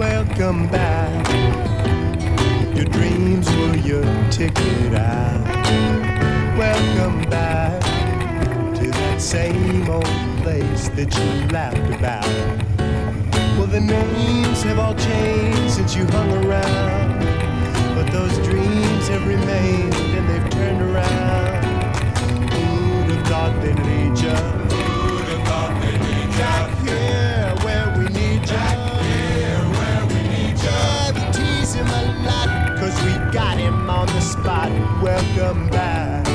welcome back. Your dreams were your ticket out. Welcome back to that same old place that you laughed about. Well, the names have all changed since you hung around, on the spot. Welcome back.